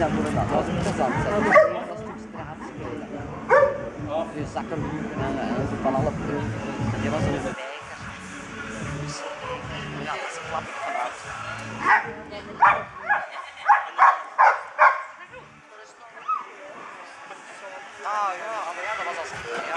dat dus dat. was interessant. Hè. Dat was natuurlijk straat spelen. Je zakken en, en van alle plekken en die was een spijker. Ja, dat is klappig vanuit. Ah ja, ah, maar ja, dat was als ja.